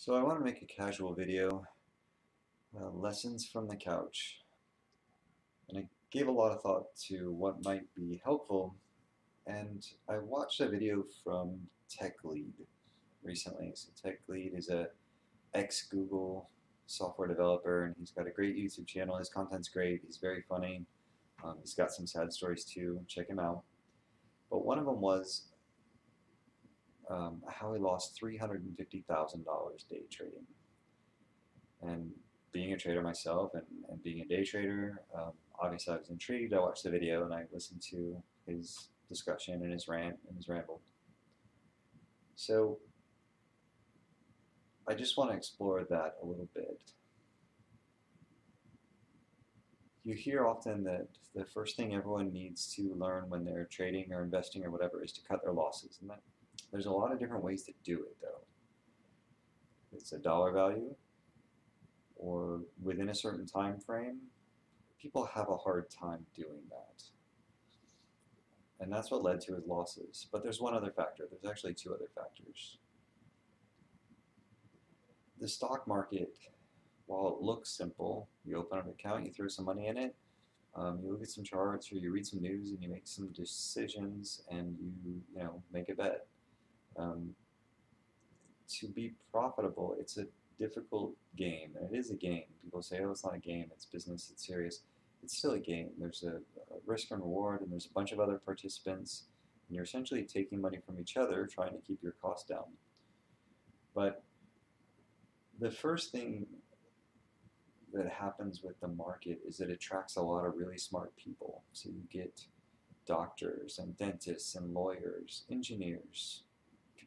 So I want to make a casual video, uh, lessons from the couch. And I gave a lot of thought to what might be helpful, and I watched a video from TechLead recently. So TechLead is a ex-Google software developer, and he's got a great YouTube channel. His content's great. He's very funny. Um, he's got some sad stories too. Check him out. But one of them was um, how he lost $350,000 day trading. And being a trader myself and, and being a day trader, um, obviously I was intrigued. I watched the video and I listened to his discussion and his rant and his ramble. So I just want to explore that a little bit. You hear often that the first thing everyone needs to learn when they're trading or investing or whatever is to cut their losses. And that there's a lot of different ways to do it, though. It's a dollar value, or within a certain time frame. People have a hard time doing that. And that's what led to his losses. But there's one other factor. There's actually two other factors. The stock market, while it looks simple, you open an account, you throw some money in it, um, you look at some charts or you read some news and you make some decisions and you, you know, make a bet. Um, to be profitable, it's a difficult game, and it is a game. People say, oh, it's not a game, it's business, it's serious. It's still a game. There's a, a risk and reward, and there's a bunch of other participants, and you're essentially taking money from each other, trying to keep your costs down. But the first thing that happens with the market is it attracts a lot of really smart people. So you get doctors and dentists and lawyers, engineers,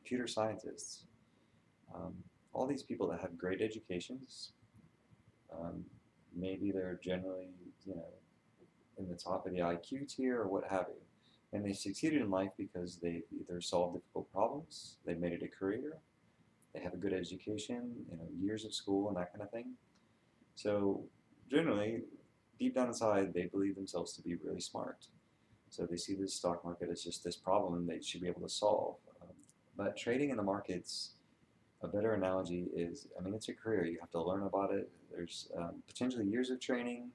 computer scientists, um, all these people that have great educations. Um, maybe they're generally, you know, in the top of the IQ tier or what have you. And they succeeded in life because they've either solved difficult problems, they made it a career, they have a good education, you know, years of school and that kind of thing. So generally, deep down inside, they believe themselves to be really smart. So they see the stock market as just this problem they should be able to solve. But trading in the markets, a better analogy is, I mean, it's a career. You have to learn about it. There's um, potentially years of training.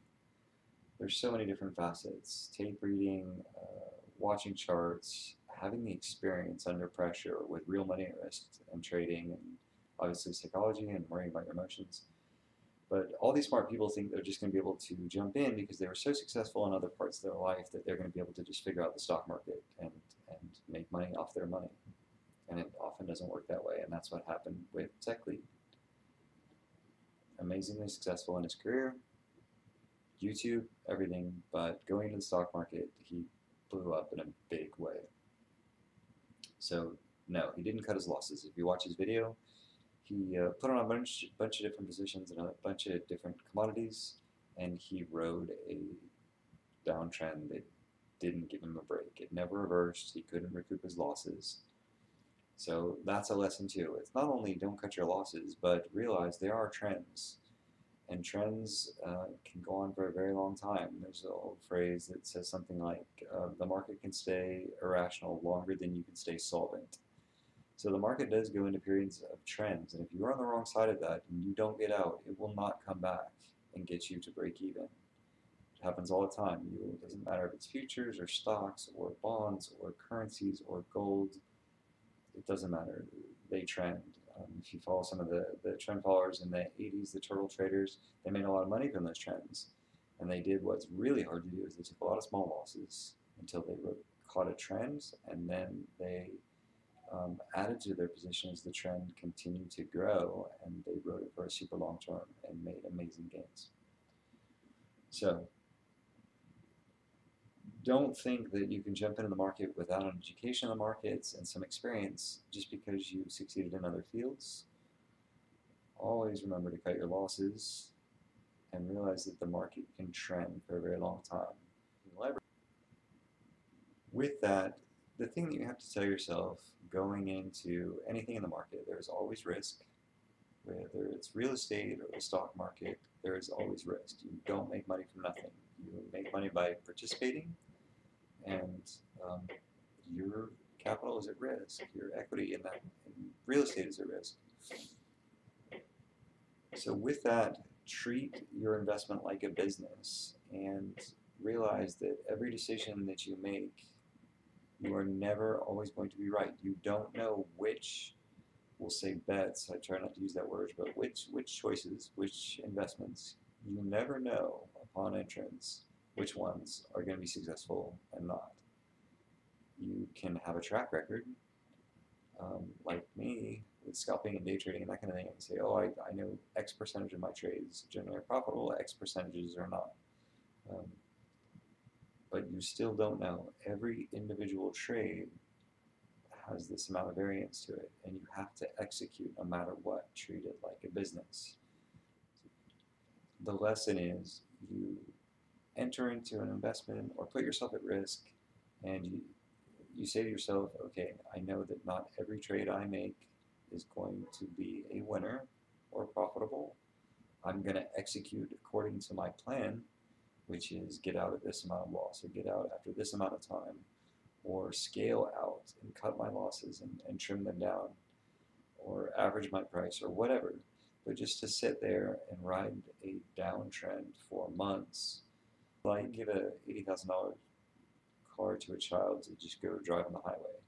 There's so many different facets. Tape reading, uh, watching charts, having the experience under pressure with real money at risk and trading, and obviously psychology and worrying about your emotions. But all these smart people think they're just going to be able to jump in because they were so successful in other parts of their life that they're going to be able to just figure out the stock market and, and make money off their money and it often doesn't work that way, and that's what happened with Tech TechLead. Amazingly successful in his career, YouTube, everything, but going into the stock market, he blew up in a big way. So, no, he didn't cut his losses. If you watch his video, he uh, put on a bunch, bunch of different positions in a bunch of different commodities, and he rode a downtrend that didn't give him a break. It never reversed. He couldn't recoup his losses. So that's a lesson too. It's not only don't cut your losses, but realize there are trends. And trends uh, can go on for a very long time. There's an old phrase that says something like, uh, the market can stay irrational longer than you can stay solvent. So the market does go into periods of trends, and if you're on the wrong side of that and you don't get out, it will not come back and get you to break even. It happens all the time. You, it doesn't matter if it's futures or stocks or bonds or currencies or gold it doesn't matter. They trend. Um, if you follow some of the, the trend followers in the 80s, the turtle traders, they made a lot of money from those trends. And they did what's really hard to do is they took a lot of small losses until they caught a trend, and then they um, added to their position as the trend continued to grow, and they rode it for a super long term and made amazing gains. So don't think that you can jump into the market without an education in the markets and some experience just because you succeeded in other fields. Always remember to cut your losses and realize that the market can trend for a very long time. With that, the thing that you have to tell yourself going into anything in the market, there's always risk. Whether it's real estate or the stock market, there is always risk. You don't make money from nothing. You make money by participating and um, your capital is at risk. Your equity in that in real estate is at risk. So with that, treat your investment like a business and realize that every decision that you make, you are never always going to be right. You don't know which, we'll say bets, I try not to use that word, but which, which choices, which investments, you never know upon entrance which ones are going to be successful and not. You can have a track record, um, like me, with scalping and day trading and that kind of thing, and say, oh, I, I know X percentage of my trades generally are profitable, X percentages are not. Um, but you still don't know. Every individual trade has this amount of variance to it, and you have to execute no matter what. Treat it like a business. The lesson is you enter into an investment or put yourself at risk, and you you say to yourself, okay, I know that not every trade I make is going to be a winner or profitable. I'm going to execute according to my plan, which is get out at this amount of loss or get out after this amount of time or scale out and cut my losses and, and trim them down or average my price or whatever. But just to sit there and ride a downtrend for months, like give a $80,000 car to a child to just go drive on the highway.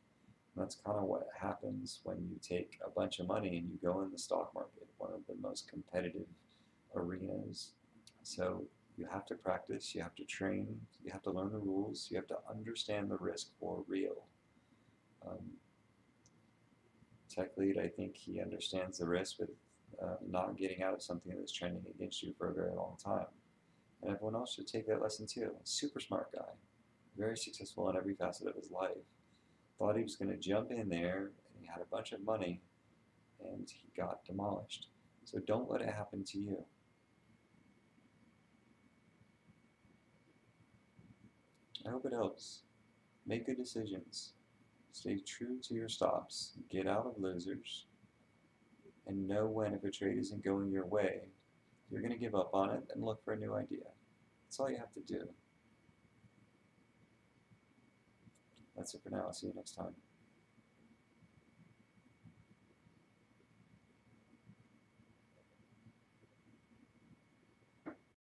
And that's kind of what happens when you take a bunch of money and you go in the stock market, one of the most competitive arenas. So you have to practice, you have to train, you have to learn the rules, you have to understand the risk for real. Um, TechLead, I think he understands the risk with uh, not getting out of something that's trending against you for a very long time. And everyone else should take that lesson too. Super smart guy very successful in every facet of his life. Thought he was going to jump in there, and he had a bunch of money, and he got demolished. So don't let it happen to you. I hope it helps. Make good decisions. Stay true to your stops. Get out of losers. And know when, if a trade isn't going your way, you're going to give up on it and look for a new idea. That's all you have to do. That's it for now. I'll see you next time.